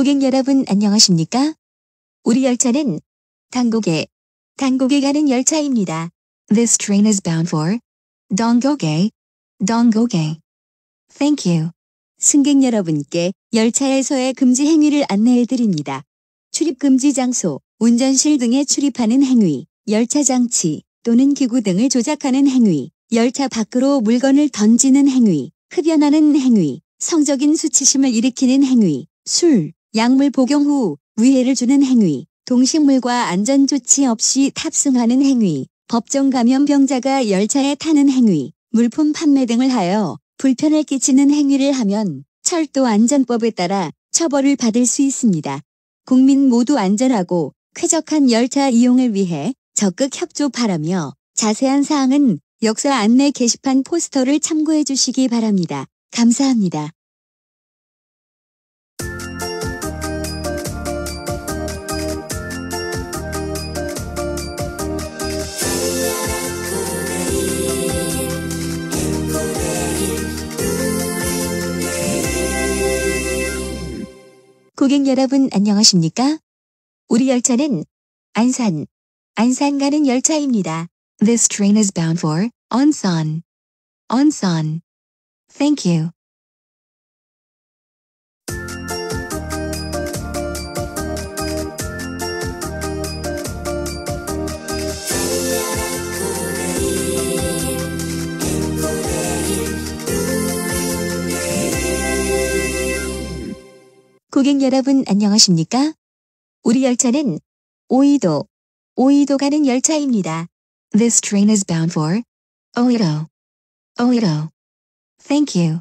고객 여러분 안녕하십니까? 우리 열차는 당국에, 당국에 가는 열차입니다. This train is bound for Donggoge, Donggoge. Thank you. 승객 여러분께 열차에서의 금지 행위를 안내해 드립니다. 출입 금지 장소, 운전실 등에 출입하는 행위, 열차 장치 또는 기구 등을 조작하는 행위, 열차 밖으로 물건을 던지는 행위, 흡연하는 행위, 성적인 수치심을 일으키는 행위, 술, 약물 복용 후 위해를 주는 행위, 동식물과 안전조치 없이 탑승하는 행위, 법정 감염병자가 열차에 타는 행위, 물품 판매 등을 하여 불편을 끼치는 행위를 하면 철도 안전법에 따라 처벌을 받을 수 있습니다. 국민 모두 안전하고 쾌적한 열차 이용을 위해 적극 협조 바라며 자세한 사항은 역사 안내 게시판 포스터를 참고해 주시기 바랍니다. 감사합니다. 고객 여러분 안녕하십니까? 우리 열차는 안산, 안산 가는 열차입니다. This train is bound for Onsan. Onsan. Thank you. 고객 여러분 안녕하십니까? 우리 열차는 오이도, 오이도 가는 열차입니다. This train is bound for Oito. Oito. Thank you.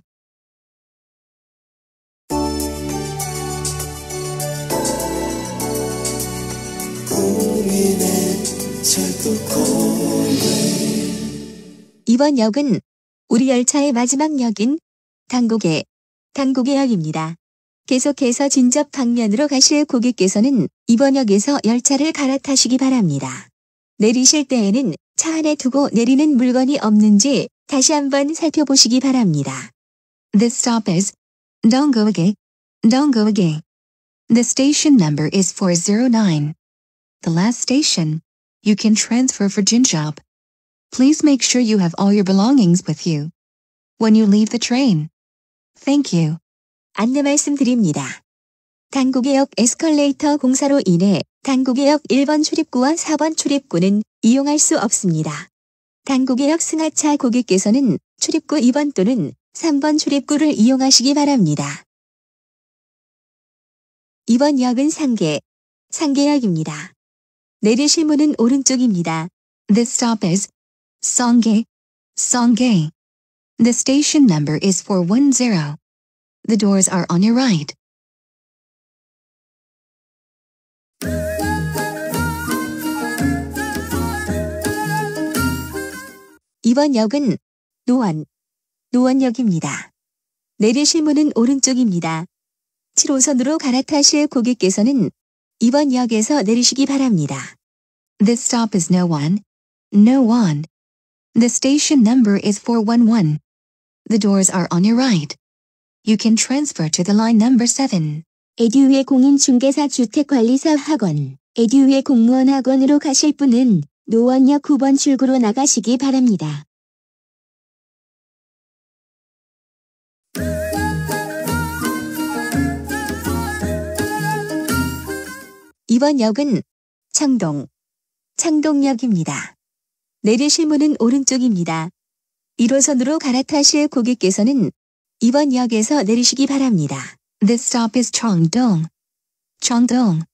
이번 역은 우리 열차의 마지막 역인 당국의 당국의 역입니다. 계속해서 진접 방면으로 가실 고객께서는 이번 역에서 열차를 갈아타시기 바랍니다. 내리실 때에는 차 안에 두고 내리는 물건이 없는지 다시 한번 살펴보시기 바랍니다. The stop is Don't go again. Don't go again. The station number is 409. The last station. You can transfer for Jinjob. Please make sure you have all your belongings with you when you leave the train. Thank you. 안내 말씀드립니다. 당국의역 에스컬레이터 공사로 인해 당국의역 1번 출입구와 4번 출입구는 이용할 수 없습니다. 당국의역 승하차 고객께서는 출입구 2번 또는 3번 출입구를 이용하시기 바랍니다. 이번 역은 상계, 상계역입니다. 내리실 문은 오른쪽입니다. This stop is Songye, Songye. The station number is 410. The doors are on your right. 이번 역은 노원, 노원역입니다. 내리실 문은 오른쪽입니다. 7호선으로 갈아타실 고객께서는 이번 역에서 내리시기 바랍니다. This stop is No One, No One. The station number is 411. The doors are on your right. You can transfer to the line number 7. 에듀의 공인중개사 주택관리사 학원, 에듀의 공무원 학원으로 가실 분은 노원역 9번 출구로 나가시기 바랍니다. 이번 역은 창동, 창동역입니다. 내리실 문은 오른쪽입니다. 1호선으로 갈아타실 고객께서는 이번 역에서 내리시기 바랍니다. This stop is Cheongdong. Cheongdong.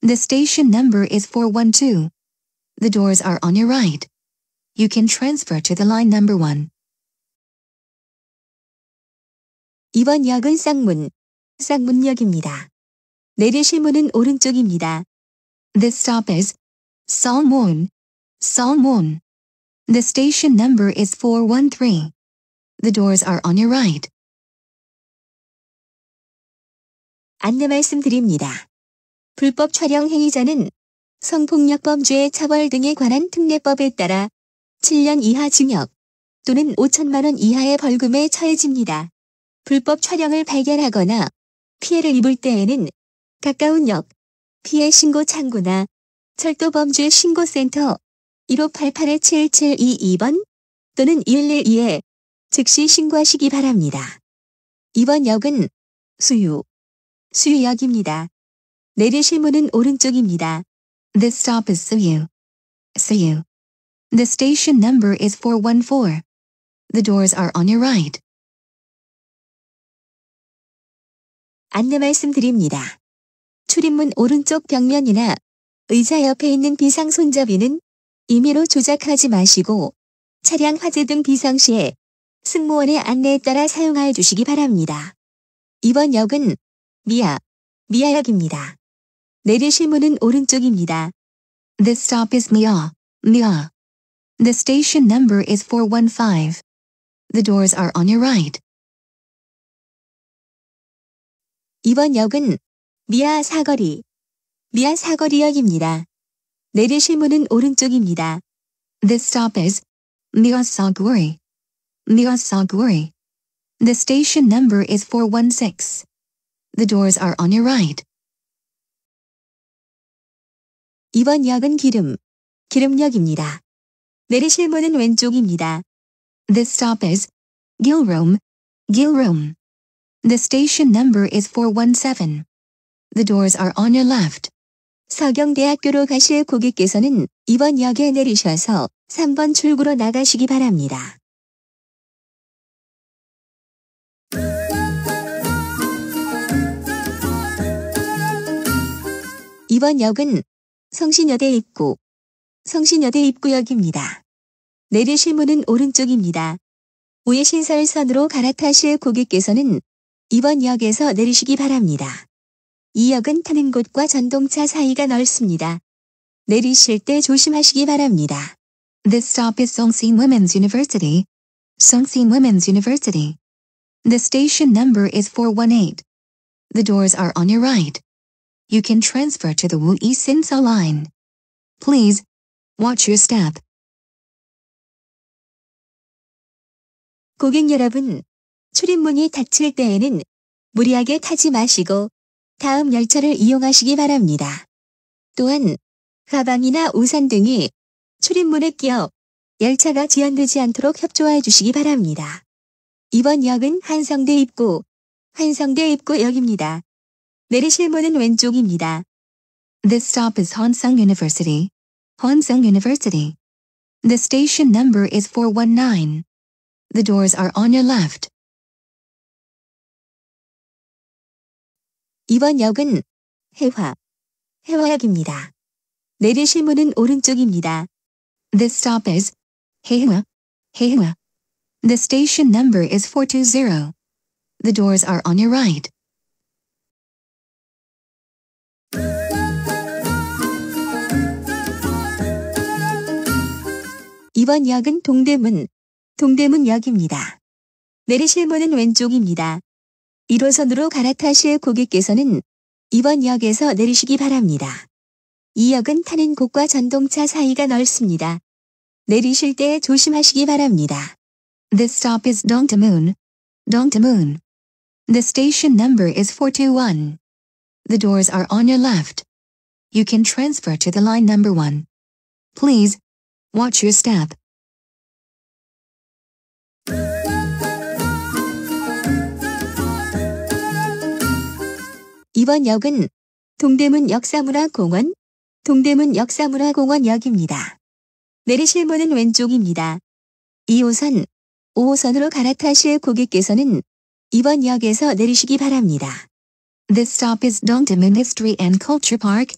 The station number is 412. The doors are on your right. You can transfer to the line number 1. 이번 역은 쌍문, 쌍문역입니다. 내리실 문은 오른쪽입니다. This stop is Songmun, Songmun. The station number is 413. The doors are on your right. 안내 말씀드립니다. 불법 촬영 행위자는 성폭력 범죄 처벌 등에 관한 특례법에 따라 7년 이하 징역 또는 5천만 원 이하의 벌금에 처해집니다. 불법 촬영을 발견하거나 피해를 입을 때에는 가까운 역, 피해 신고 창구나 철도범죄 신고센터 1588-7722번 또는 112에 즉시 신고하시기 바랍니다. 이번 역은 수유, 수유역입니다. 내리실 문은 오른쪽입니다. This stop is Suyu. Suyu. The station number is 414. The doors are on your right. 안내 말씀드립니다. 출입문 오른쪽 벽면이나 의자 옆에 있는 비상 손잡이는 임의로 조작하지 마시고 차량 화재 등 비상 시에 승무원의 안내에 따라 사용하여 주시기 바랍니다. 이번 역은 미아, 미아역입니다. 내리실 문은 오른쪽입니다. This stop is Mia, Mia. The station number is 415. The doors are on your right. 이번 역은 미아 사거리, 미아 사거리역입니다. 내리실 문은 오른쪽입니다. This stop is Mia Saguri. Mia Saguri. The station number is 416. The doors are on your right. 이번 역은 기름, 기름역입니다. 내리실 문은 왼쪽입니다. This stop is Gilroom, Gilroom. The station number is 417. The doors are on your left. 서경대학교로 가실 고객께서는 이번 역에 내리셔서 3번 출구로 나가시기 바랍니다. 이번 역은 성신여대 입구, 성신여대 입구역입니다. 내리실 문은 오른쪽입니다. 우회 신설선으로 갈아타실 고객께서는 이번 역에서 내리시기 바랍니다. 이 역은 타는 곳과 전동차 사이가 넓습니다. 내리실 때 조심하시기 바랍니다. This stop is Songsin Women's University. Songsin Women's University. The station number is 418. The doors are on your right. You can transfer to the Wu Yi Sinsa line. Please, watch your step. 고객 여러분, 출입문이 닫힐 때에는 무리하게 타지 마시고 다음 열차를 이용하시기 바랍니다. 또한 가방이나 우산 등이 출입문에 끼어 열차가 지연되지 않도록 협조해 주시기 바랍니다. 이번 역은 한성대 입구, 한성대 입구역입니다. 내리실 문은 왼쪽입니다. This stop is Honsung University. Honsung University. The station number is 419. The doors are on your left. 이번 역은 해화, 해화역입니다. 내리실 문은 오른쪽입니다. This stop is 해화, 해화. The station number is 420. The doors are on your right. 이번 역은 동대문, 동대문역입니다. 내리실 문은 왼쪽입니다. 1호선으로 갈아타실 고객께서는 이번 역에서 내리시기 바랍니다. 이 역은 타는 곳과 전동차 사이가 넓습니다. 내리실 때 조심하시기 바랍니다. This stop is Dongdaemun. Dongdaemun. The station number is 421. The doors are on your left. You can transfer to the line number 1. Please, watch your step. 이번 역은 동대문 역사문화 공원, 동대문 역사문화 공원 역입니다. 내리실 문은 왼쪽입니다. 2호선, 5호선으로 갈아타실 고객께서는 이번 역에서 내리시기 바랍니다. This stop is Dongdaemun History and Culture Park.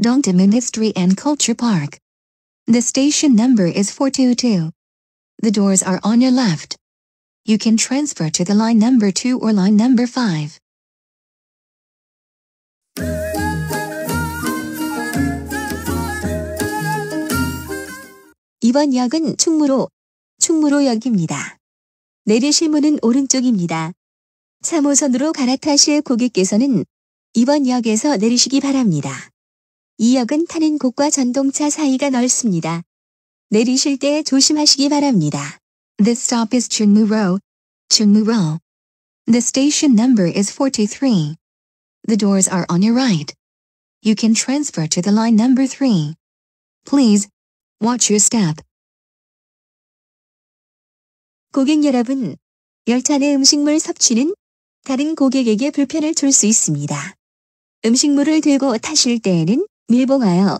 Dongdaemun History and Culture Park. The station number is 422. The doors are on your left. You can transfer to the line number 2 or line number 5. 이번 역은 충무로, 충무로역입니다. 내리실 문은 오른쪽입니다. 3호선으로 갈아타실 고객께서는 이번 역에서 내리시기 바랍니다. 이 역은 타는 곳과 전동차 사이가 넓습니다. 내리실 때 조심하시기 바랍니다. This stop is Chunmu-ro, Chunmu-ro. The station number is 423. The doors are on your right. You can transfer to the line number 3. Please, watch your step. 고객 여러분, 열차 내 음식물 섭취는 다른 고객에게 불편을 줄 수 있습니다. 음식물을 들고 타실 때에는 밀봉하여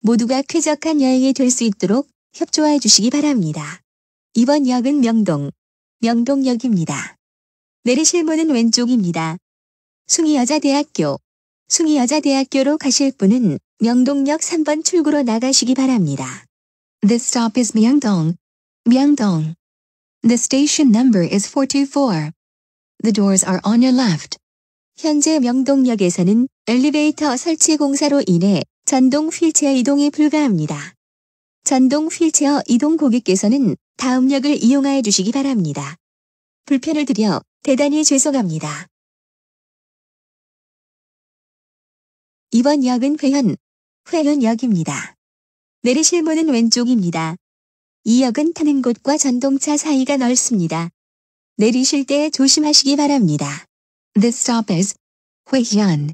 모두가 쾌적한 여행이 될 수 있도록 협조해 주시기 바랍니다. 이번 역은 명동, 명동역입니다. 내리실 문은 왼쪽입니다. 숭이여자대학교, 숭이여자대학교로 가실 분은 명동역 3번 출구로 나가시기 바랍니다. This stop is Myeongdong, Myeongdong. The station number is 424. The doors are on your left. 현재 명동역에서는 엘리베이터 설치 공사로 인해 전동 휠체어 이동이 불가합니다. 전동 휠체어 이동 고객께서는 다음 역을 이용하여 주시기 바랍니다. 불편을 드려 대단히 죄송합니다. 이번 역은 회현, 회현역입니다. 내리실 문은 왼쪽입니다. 이 역은 타는 곳과 전동차 사이가 넓습니다. 내리실 때 조심하시기 바랍니다. This stop is Huihyun,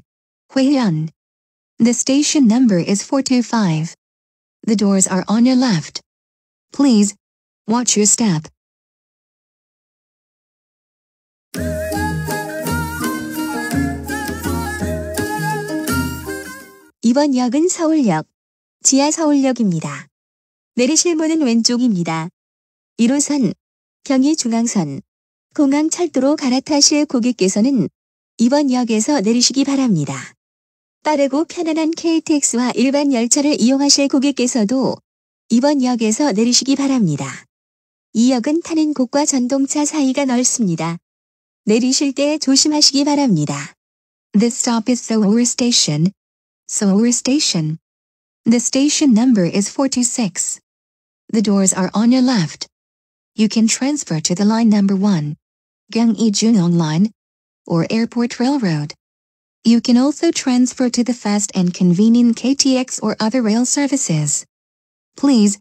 Huihyun. The station number is 425. The doors are on your left. Please, watch your step. 이번 역은 서울역, 지하 서울역입니다. 내리실 문은 왼쪽입니다. 1호선, 경의중앙선, 공항 철도로 갈아타실 고객께서는 이번 역에서 내리시기 바랍니다. 빠르고 편안한 KTX와 일반 열차를 이용하실 고객께서도 이번 역에서 내리시기 바랍니다. 이 역은 타는 곳과 전동차 사이가 넓습니다. 내리실 때 조심하시기 바랍니다. This stop is Seoul Station. Seoul Station. The station number is 426. The doors are on your left. You can transfer to the line number 1, Gyeonggi-Junong Line, or Airport Railroad. You can also transfer to the fast and convenient KTX or other rail services. Please,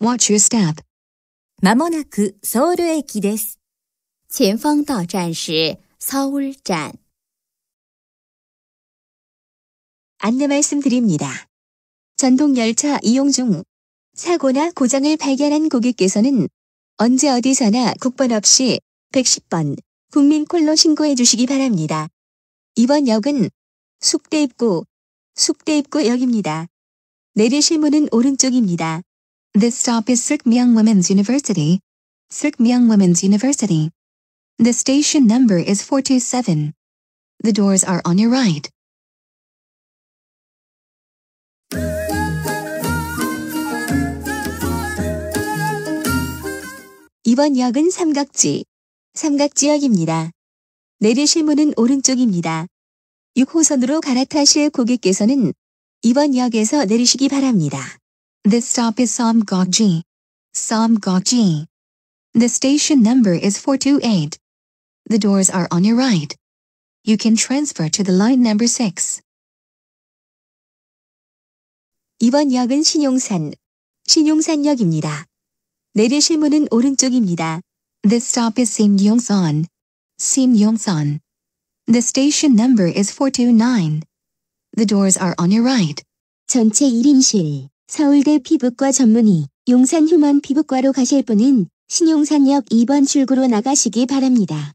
watch your step. まもなくソウル駅です。前方到站是서울站。 안내 말씀드립니다. 전동 열차 이용 중 사고나 고장을 발견한 고객께서는 언제 어디서나 국번 없이 110번 국민콜로 신고해 주시기 바랍니다. 이번 역은 숙대 입구, 숙대 입구역입니다. 내리실 문은 오른쪽입니다. This stop is Sukmyung Women's University. Sukmyung Women's University. The station number is 427. The doors are on your right. 이번 역은 삼각지, 삼각지역입니다. 내리실 문은 오른쪽입니다. 6호선으로 갈아타실 고객께서는 이번 역에서 내리시기 바랍니다. This stop is Samgokji, Samgokji. The station number is 428. The doors are on your right. You can transfer to the line number 6. 이번 역은 신용산, 신용산역입니다. 내리실 문은 오른쪽입니다. This stop is Simyongsan, Simyongsan. The station number is 429. The doors are on your right. 전체 1인실 서울대 피부과 전문의 용산 휴먼 피부과로 가실 분은 신용산역 2번 출구로 나가시기 바랍니다.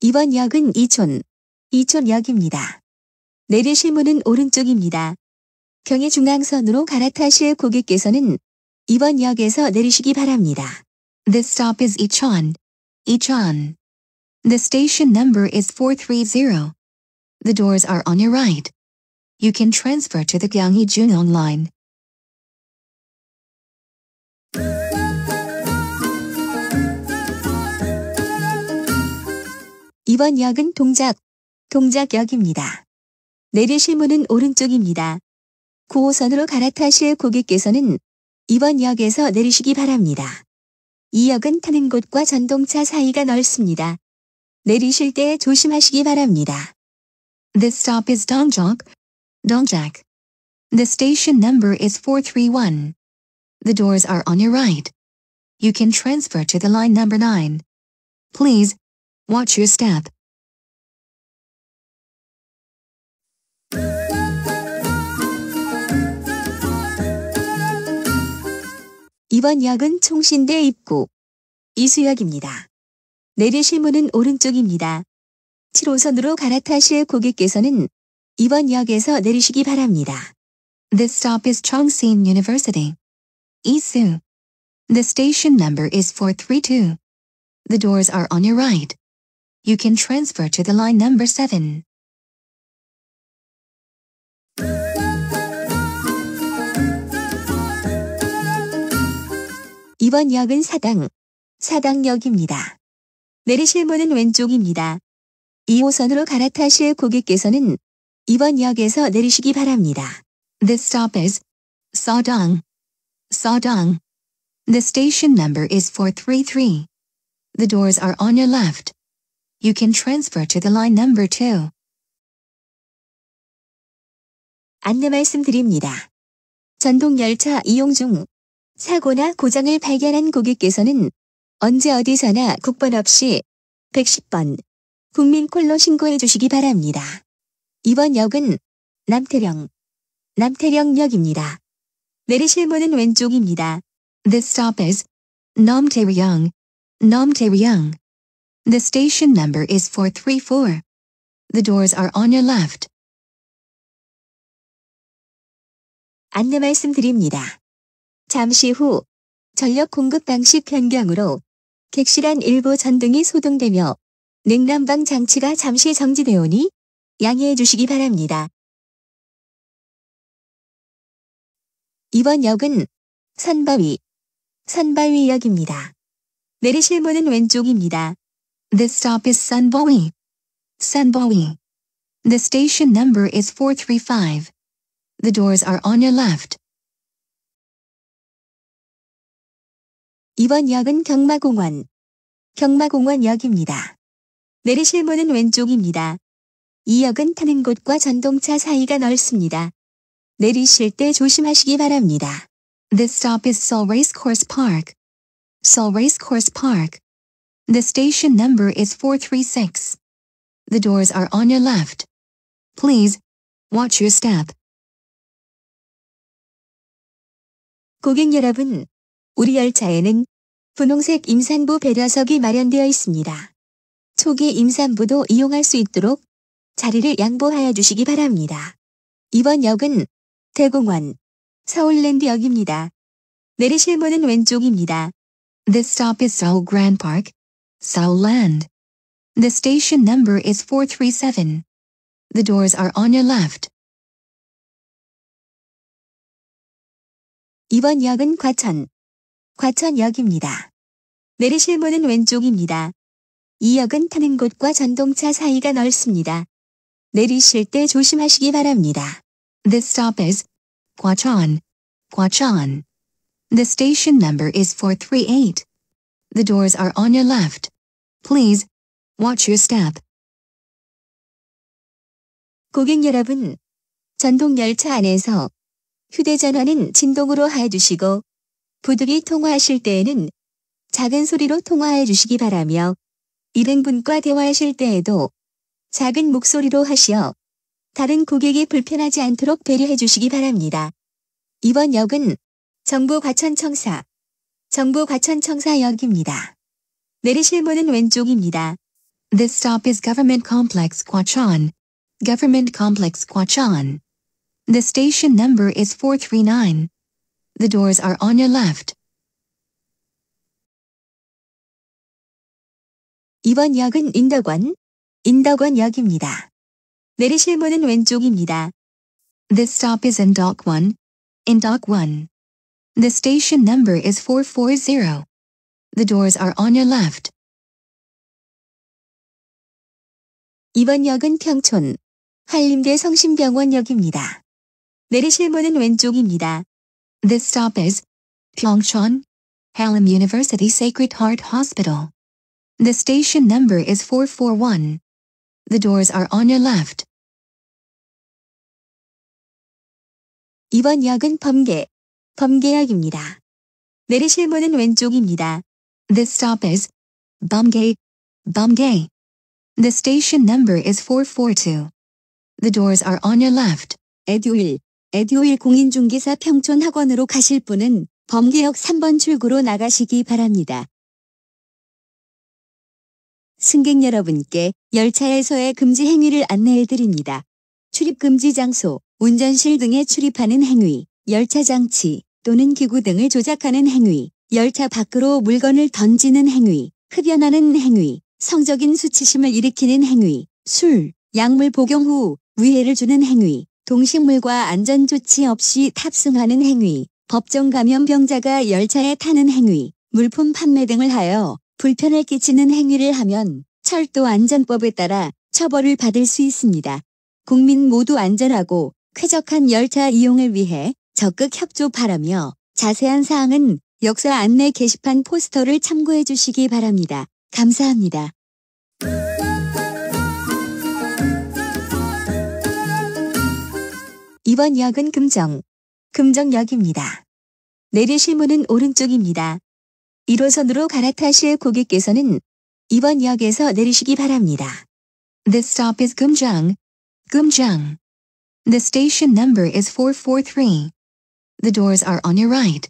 이번 역은 이촌, 이촌역입니다. 내리실 문은 오른쪽입니다. 경의중앙선으로 갈아타실 고객께서는 이번 역에서 내리시기 바랍니다. This stop is Icheon, Icheon. The station number is 430. The doors are on your right. You can transfer to the Gyeonggi-Junong line. 이번 역은 동작, 동작역입니다. 내리실 문은 오른쪽입니다. 9호선으로 갈아타실 고객께서는 이번 역에서 내리시기 바랍니다. 이 역은 타는 곳과 전동차 사이가 넓습니다. 내리실 때 조심하시기 바랍니다. This stop is Dongjak, Dongjak. The station number is 431. The doors are on your right. You can transfer to the line number 9. Please, watch your step. 이번 역은 총신대 입구 이수역입니다. 내리실 문은 오른쪽입니다. 7호선으로 갈아타실 고객께서는 이번 역에서 내리시기 바랍니다. This stop is Chongsin University. Isu. The station number is 432. The doors are on your right. You can transfer to the line number 7. 이번 역은 사당, 사당역입니다. 내리실 문은 왼쪽입니다. 2호선으로 갈아타실 고객께서는 이번 역에서 내리시기 바랍니다. This stop is Sadang. Sadang. The station number is 433. The doors are on your left. You can transfer to the line number 2. 안내 말씀드립니다. 전동열차 이용 중 사고나 고장을 발견한 고객께서는 언제 어디서나 국번 없이 110번 국민콜로 신고해 주시기 바랍니다. 이번 역은 남태령, 남태령역입니다. 내리실 문은 왼쪽입니다. This stop is Namtaeryong, Namtaeryong. The station number is 434. The doors are on your left. 안내 말씀드립니다. 잠시 후 전력 공급 방식 변경으로 객실안 일부 전등이 소동되며 냉난방 장치가 잠시 정지되오니 양해해 주시기 바랍니다. 이번 역은 선바위, 선바위 역입니다. 내리실 문은 왼쪽입니다. This stop is Sunbawi. Sunbawi. The station number is 435. The doors are on your left. 이번 역은 경마공원, 경마공원역입니다. 내리실 문은 왼쪽입니다. 이 역은 타는 곳과 전동차 사이가 넓습니다. 내리실 때 조심하시기 바랍니다. This stop is Seoul Racecourse Park. Seoul Racecourse Park. The station number is 436. The doors are on your left. Please, watch your step. 고객 여러분, 우리 열차에는 분홍색 임산부 배려석이 마련되어 있습니다. 초기 임산부도 이용할 수 있도록 자리를 양보하여 주시기 바랍니다. 이번 역은 대공원, 서울랜드역입니다. 내리실 문은 왼쪽입니다. This stop is Seoul Grand Park, Seoul Land. The station number is 437. The doors are on your left. 이번 역은 과천, 과천역입니다. 내리실 문은 왼쪽입니다. 이 역은 타는 곳과 전동차 사이가 넓습니다. 내리실 때 조심하시기 바랍니다. This stop is Gwacheon, Gwacheon. The station number is 438. The doors are on your left. Please, watch your step. 고객 여러분, 전동 열차 안에서 휴대전화는 진동으로 하여 주시고 부득이 통화하실 때에는 작은 소리로 통화해 주시기 바라며 일행분과 대화하실 때에도 작은 목소리로 하시어 다른 고객이 불편하지 않도록 배려해 주시기 바랍니다. 이번 역은 정부 과천청사, 정부 과천청사역입니다. 내리실 문은 왼쪽입니다. This stop is Government Complex Gwacheon. Government Complex Gwacheon. The station number is 439. The doors are on your left. 이번 역은 인덕원, 인덕원역입니다. 내리실 문은 왼쪽입니다. This stop is in Dock 1, in Dock 1. The station number is 440. The doors are on your left. 이번 역은 평촌, 한림대 성심병원역입니다. 내리실 문은 왼쪽입니다. This stop is Pyeongchon, Hallam University Sacred Heart Hospital. The station number is 441. The doors are on your left. 이번 역은 범계, 범계역입니다. 내리실 문은 왼쪽입니다. This stop is Bumgay, Bumgay. The station number is 442. The doors are on your left. 에듀윌, 에듀윌 공인중개사 평촌학원으로 가실 분은 범계역 3번 출구로 나가시기 바랍니다. 승객 여러분께 열차에서의 금지 행위를 안내해 드립니다. 출입 금지 장소, 운전실 등에 출입하는 행위, 열차 장치 또는 기구 등을 조작하는 행위, 열차 밖으로 물건을 던지는 행위, 흡연하는 행위, 성적인 수치심을 일으키는 행위, 술, 약물 복용 후 위해를 주는 행위, 동식물과 안전조치 없이 탑승하는 행위, 법정 감염병자가 열차에 타는 행위, 물품 판매 등을 하여 불편을 끼치는 행위를 하면 철도 안전법에 따라 처벌을 받을 수 있습니다. 국민 모두 안전하고 쾌적한 열차 이용을 위해 적극 협조 바라며 자세한 사항은 역사 안내 게시판 포스터를 참고해 주시기 바랍니다. 감사합니다. 이번 역은 금정, 금정역입니다. 내리실 문은 오른쪽입니다. 1호선으로 갈아타실 고객께서는 이번 역에서 내리시기 바랍니다. This stop is Kumjang, Kumjang. The station number is 443. The doors are on your right.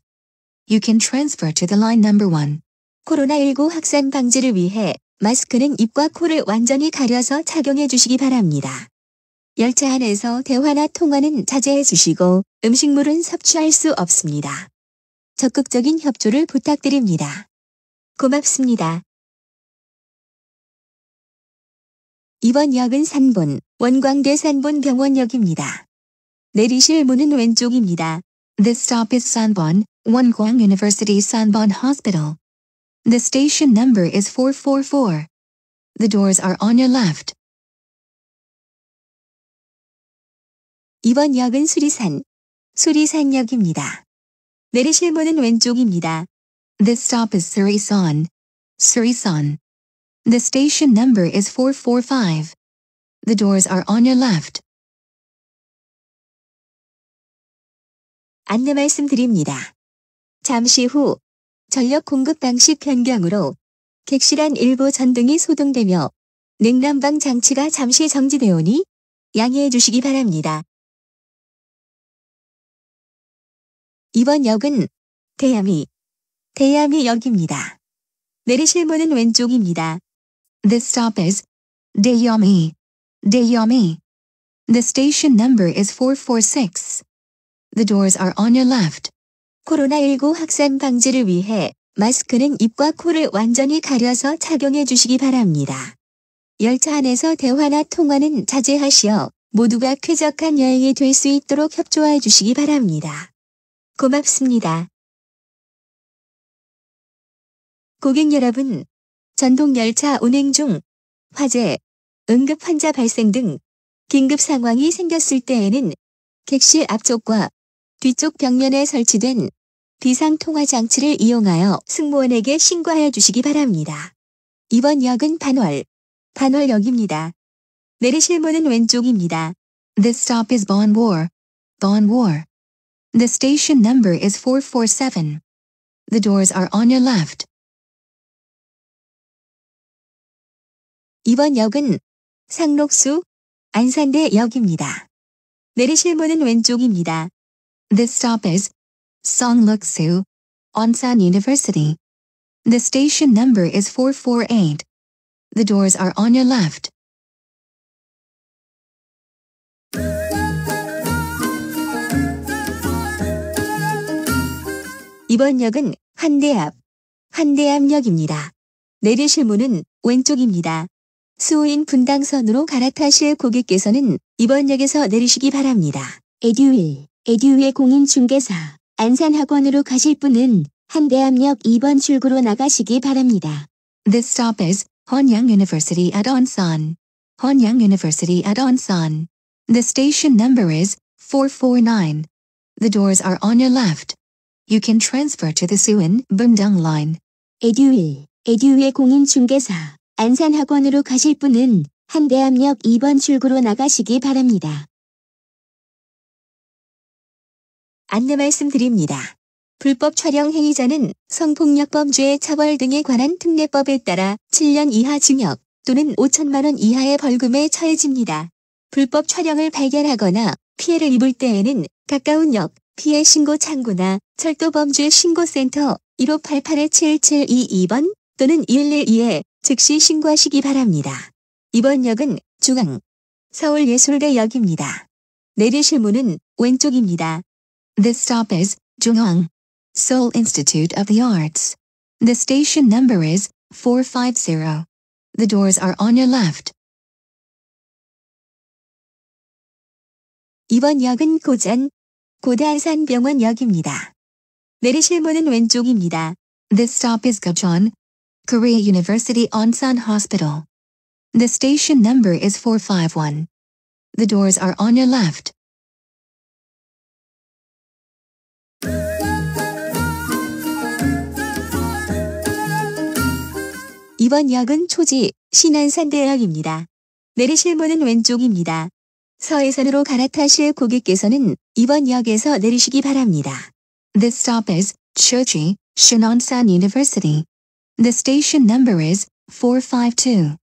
You can transfer to the line number 1. 코로나19 확산 방지를 위해 마스크는 입과 코를 완전히 가려서 착용해 주시기 바랍니다. 열차 안에서 대화나 통화는 자제해 주시고 음식물은 섭취할 수 없습니다. 적극적인 협조를 부탁드립니다. 고맙습니다. 이번 역은 산본, 원광대 산본 병원역입니다. 내리실 문은 왼쪽입니다. This stop is Sanbon, Wonkwang University Sanbon Hospital. The station number is 444. The doors are on your left. 이번 역은 수리산, 수리산역입니다. 내리실 문은 왼쪽입니다. This stop is Surisan, Surisan. The station number is 445. The doors are on your left. 안내 말씀드립니다. 잠시 후 전력 공급 방식 변경으로 객실안 일부 전등이 소등되며 냉난방 장치가 잠시 정지되오니 양해해 주시기 바랍니다. 이번 역은 대야미, 대야미 역입니다. 내리실 문은 왼쪽입니다. This stop is Dayami, Dayami. The station number is 446. The doors are on your left. 코로나19 확산 방지를 위해 마스크는 입과 코를 완전히 가려서 착용해 주시기 바랍니다. 열차 안에서 대화나 통화는 자제하시어 모두가 쾌적한 여행이 될 수 있도록 협조해 주시기 바랍니다. 고맙습니다. 고객 여러분, 전동열차 운행 중 화재, 응급 환자 발생 등 긴급 상황이 생겼을 때에는 객실 앞쪽과 뒤쪽 벽면에 설치된 비상통화 장치를 이용하여 승무원에게 신고하여 주시기 바랍니다. 이번 역은 반월, 반월역입니다. 내리실 문은 왼쪽입니다. This stop is Bonwar, Bonwar. The station number is 447. The doors are on your left. 이번 역은 상록수, 안산대 역입니다. 내리실 문은 왼쪽입니다. This stop is Songluksu, Onsan University. The station number is 448. The doors are on your left. 이번 역은 한대앞, 한대암역입니다. 내리실 문은 왼쪽입니다. 수호인 분당선으로 갈아타실 고객께서는 이번 역에서 내리시기 바랍니다. 에듀윌, 에듀윌 공인중개사, 안산학원으로 가실 분은 한대암역 2번 출구로 나가시기 바랍니다. This stop is Honyang University at Onsan. Honyang University at Onsan. The station number is 449. The doors are on your left. You can transfer to the Suin Bundang line. 에듀윌, 에듀윌 공인중개사, 안산학원으로 가실 분은 한대암역 2번 출구로 나가시기 바랍니다. 안내 말씀드립니다. 불법 촬영 행위자는 성폭력범죄 처벌 등에 관한 특례법에 따라 7년 이하 징역 또는 5천만 원 이하의 벌금에 처해집니다. 불법 촬영을 발견하거나 피해를 입을 때에는 가까운 역, 피해 신고 창구나 철도범죄 신고센터 1588-7722번 또는 112에 즉시 신고하시기 바랍니다. 이번 역은 중앙 서울예술대역입니다. 내리실 문은 왼쪽입니다. This stop is 중앙 Seoul Institute of the Arts. The station number is 450. The doors are on your left. 이번 역은 고전 고대한산병원역입니다. 내리실 문은 왼쪽입니다. This stop is Gojeon, Korea University Onsan Hospital. The station number is 451. The doors are on your left. 이번 역은 초지 신안산대역입니다. 내리실 문은 왼쪽입니다. 서해선으로 갈아타실 고객께서는 이번 역에서 내리시기 바랍니다. This stop is Choji, Shinonsan University. The station number is 452.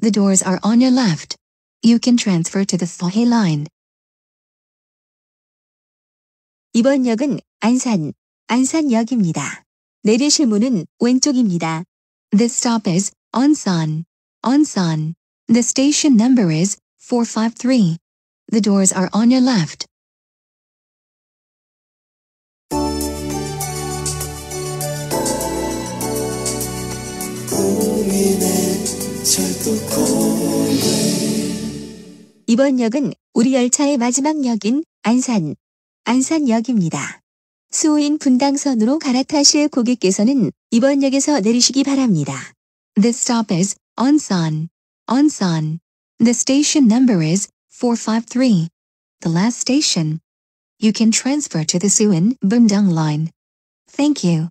The doors are on your left. You can transfer to the Sohe line. 이번 역은 안산, 안산역입니다. 내리실 문은 왼쪽입니다. This stop is Onsan, Onsan. The station number is 453. The doors are on your left. 이번 역은 우리 열차의 마지막 역인 안산, 안산역입니다. 수호인 분당선으로 갈아타실 고객께서는 이번 역에서 내리시기 바랍니다. This stop is Onsan, Onsan. The station number is 453. The last station. You can transfer to the Suin Bundang line. Thank you.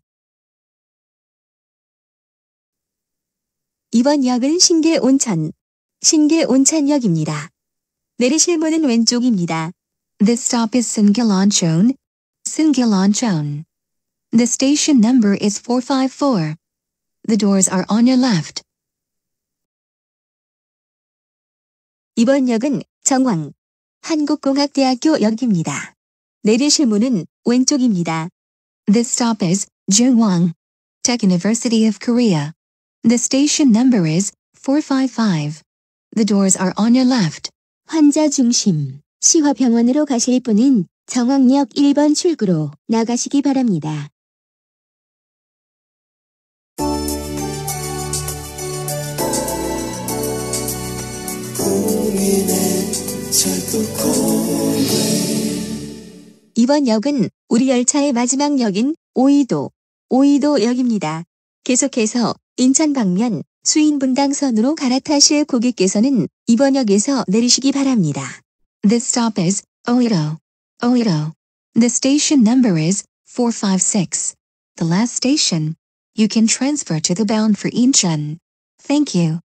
이번 역은 신계 온천, 신계 온천역입니다. 내리실 문은 왼쪽입니다. This stop is Singilonchon, Singilonchon. The station number is 454. The doors are on your left. 이번 역은 정왕, 한국공학대학교 역입니다. 내리실 문은 왼쪽입니다. This stop is Jungwang, Tech University of Korea. The station number is 455. The doors are on your left. 환자 중심 시화병원으로 가실 분은 정왕역 1번 출구로 나가시기 바랍니다. 이번 역은 우리 열차의 마지막 역인 오이도, 오이도역입니다. 계속해서 인천 방면 수인분당선으로 갈아타실 고객께서는 이번 역에서 내리시기 바랍니다. This stop is Oito, Oito. The station number is 456. The last station. You can transfer to the bound for Incheon. Thank you.